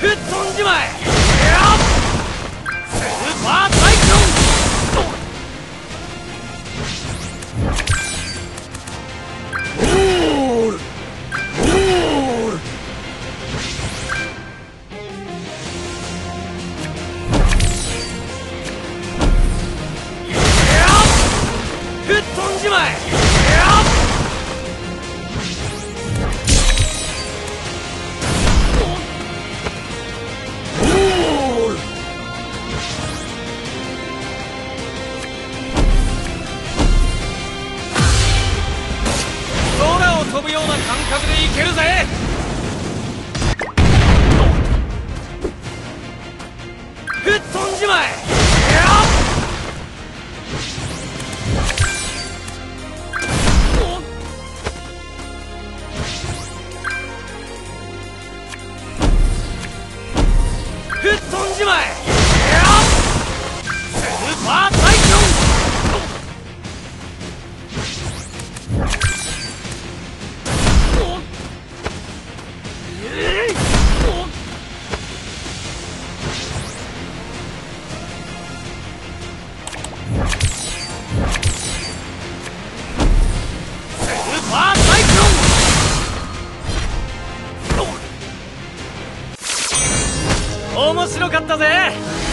吹っ飛んじまえ数でいけるぜ！ふっ飛んじまえふっ飛んじまえ面白かったぜ。